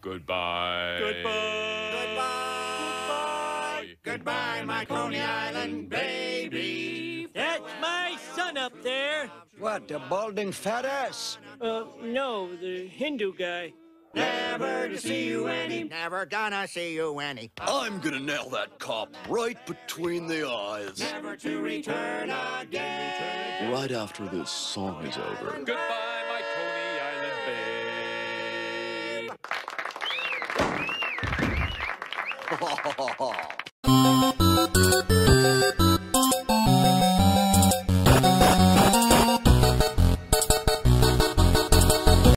Goodbye. Goodbye. Goodbye. Goodbye, my Coney Island baby. That's my son up there. What, the balding fat ass? Uh, no, the Hindu guy. Never to see you any. Never gonna see you any. I'm gonna nail that cop right between the eyes. Never to return again. Right after this song is over. Goodbye, ハハハハ。